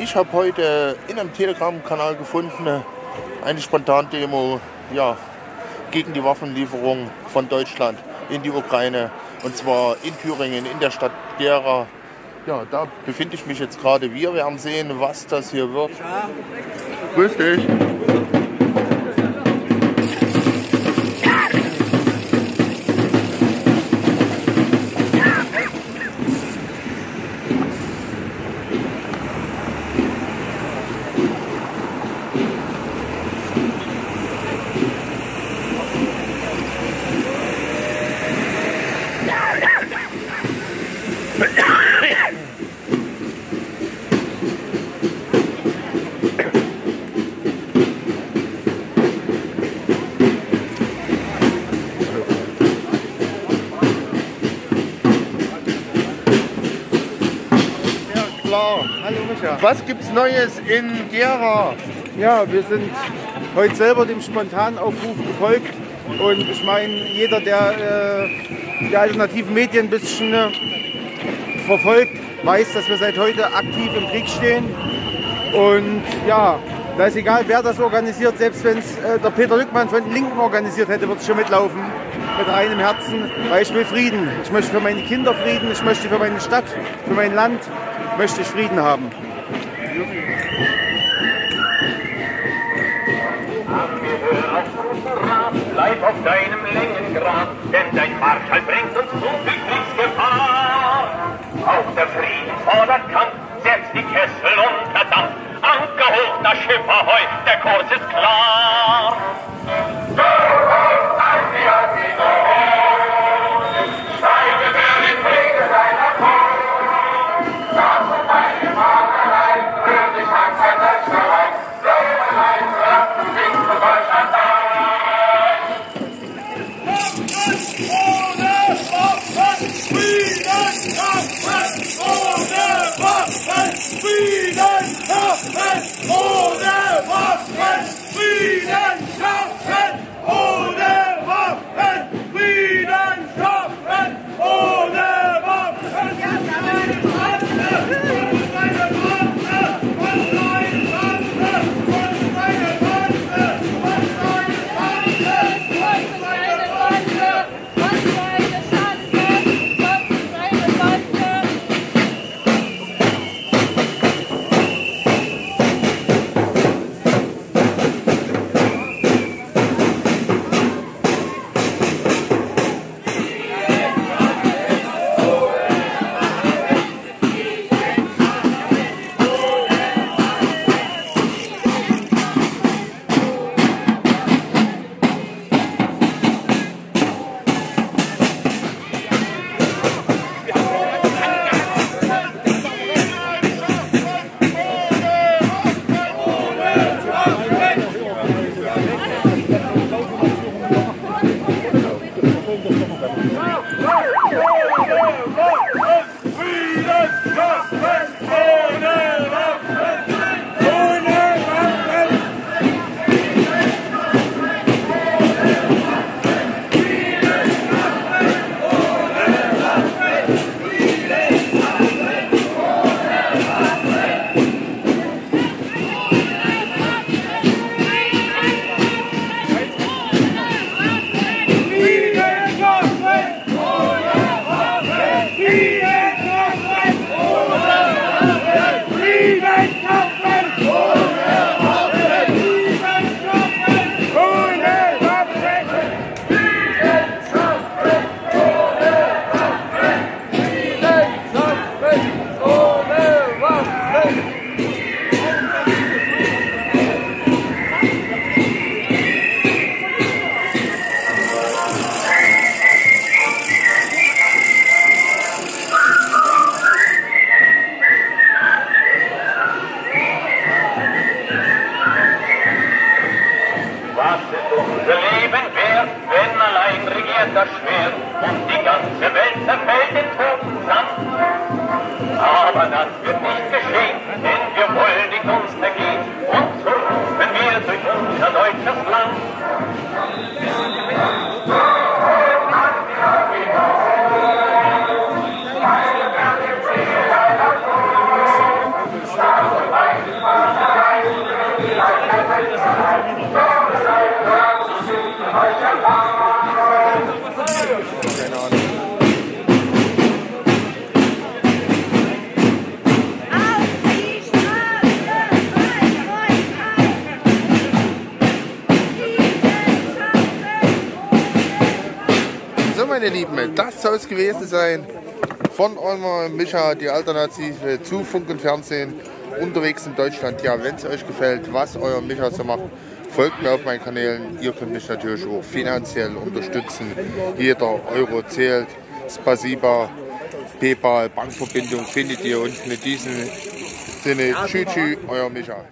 ich habe heute in einem Telegram-Kanal gefunden eine Spontandemo ja, gegen die Waffenlieferung von Deutschland in die Ukraine. Und zwar in Thüringen, in der Stadt Gera. Ja, da befinde ich mich jetzt gerade. Wir werden sehen, was das hier wird. Grüß dich. Ja, klar. Hallo Micha. Was gibt's Neues in Gera? Ja, wir sind heute selber dem Spontanaufruf gefolgt. Und ich meine, jeder, der äh, die alternativen Medien ein bisschen äh, verfolgt, weiß, dass wir seit heute aktiv im Krieg stehen. Und ja, da ist egal, wer das organisiert, selbst wenn es äh, der Peter Lückmann von den Linken organisiert hätte, würde ich schon mitlaufen. Mit reinem Herzen, weil ich will Frieden. Ich möchte für meine Kinder Frieden, ich möchte für meine Stadt, für mein Land, möchte ich Frieden haben. Bleib auf deinem Längengrad, denn dein Marschall bringt uns zu viel Kriegsgefahr. Auch der Frieden fordert Kampf, setzt die Kessel unter Dampf. Anker hoch, das Schiff ahoi, der Kurs ist klar. Regiert das Schwert und die ganze Welt zerfällt in toten Sand? Aber das wird nicht geschehen, denn wir wollen nicht untergehen und so rufen wir durch unser deutsches Land. Keine meine Lieben, das soll es gewesen sein von eurem Micha, die Alternative zu Funk und Fernsehen unterwegs in Deutschland. Ja, wenn es euch gefällt, was euer Micha so macht, folgt mir auf meinen Kanälen. Ihr könnt mich natürlich auch finanziell unterstützen. Jeder Euro zählt. Spasiba, PayPal, Bankverbindung findet ihr unten in diesem Sinne. Tschüss, tschüss, euer Micha.